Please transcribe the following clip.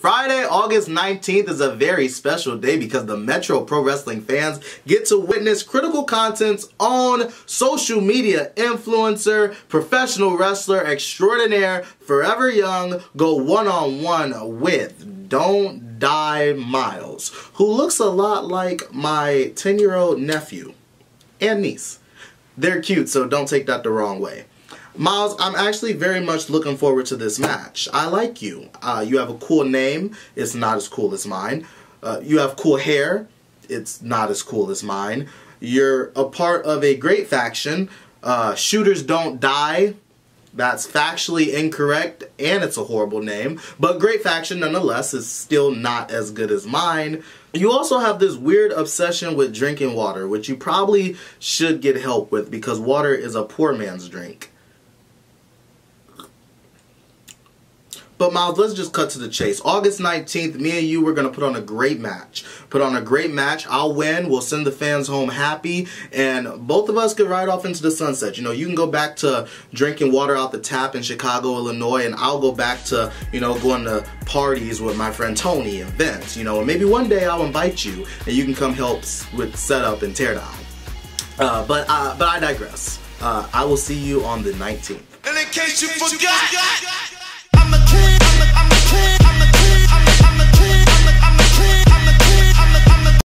Friday, August 19th is a very special day because the Metro Pro Wrestling fans get to witness critical content's own social media influencer, professional wrestler extraordinaire, forever young, go one-on-one -on -one with Don't Die Miles, who looks a lot like my 10-year-old nephew and niece. They're cute, so don't take that the wrong way. Miles, I'm actually very much looking forward to this match. I like you. Uh, you have a cool name. It's not as cool as mine. Uh, you have cool hair. It's not as cool as mine. You're a part of a great faction. Uh, shooters don't die. That's factually incorrect and it's a horrible name. But Great Faction nonetheless is still not as good as mine. You also have this weird obsession with drinking water, which you probably should get help with because water is a poor man's drink. But Miles, let's just cut to the chase. August 19th, me and you, we're going to put on a great match. Put on a great match. I'll win. We'll send the fans home happy. And both of us can ride off into the sunset. You know, you can go back to drinking water out the tap in Chicago, Illinois. And I'll go back to, you know, going to parties with my friend Tony and Vince. You know, and maybe one day I'll invite you and you can come help with setup and teardown. Uh, but, uh, but I digress. Uh, I will see you on the 19th. And in case you forgot.